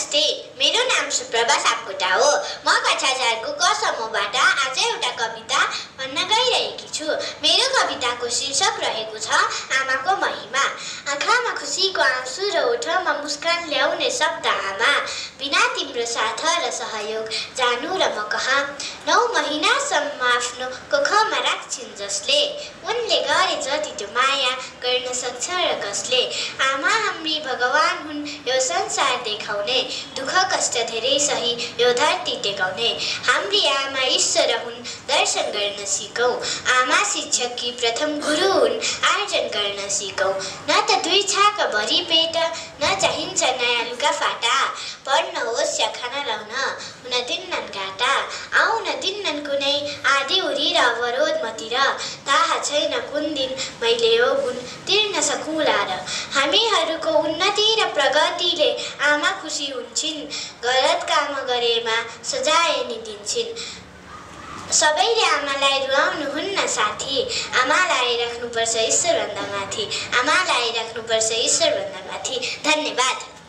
नमस्ते। मेरो नाम सुप्रभा सापकोटा हो। म कक्षा चारको क समूहबाट आज एउटा कविता भन्न गइरहेकी छु। मेरो कविताको शीर्षक रहेको छ आमाको महिमा। आँखामा खुसीको आँसु र ओठमा मुस्कान ल्याउने शब्द आमा। बिना तिम्रो साथ र सहयोग जानु र म कहाँ? नौ महिनासम्म आफ्नो कोखमा राख्छिन् जसले। उनले गरे जति त्यो गर्न सक्छ र कसले? आमा हाम्री भगवान हुन् यो संसार देखाउने। दुःख कष्ट धेरै सही यो धरती टेकाउने। हाम्री आमा ईश्वर हुन् दर्शन गर्न सिकौँ। आमा शिक्षकी प्रथम गुरु हुन् आर्जन गर्न सिकौँ। न त दुई छाक भरि पेट न चाहिन्छ नयाँ लुगा फाटा। पढ्न होस् या खाना लाउन हुन दिन्नन् घाटा। आउन दिन्नन् कुनै आधी उरी र अवरोध मतिर। थाहा छैन कुन दिन मैले यो गुण तिर्न सकौँला र हामीहरूको उन्नति र प्रगतिले आमा खुसी हुन्छन् गलत काम गरेमा सजाय नि दिन्छन् सबैले आमालाई रुवाउनुहुन्न साथी आमालाई राख्नुपर्छ ईश्वरभन्दा माथि आमालाई राख्नुपर्छ ईश्वरभन्दा माथि धन्यवाद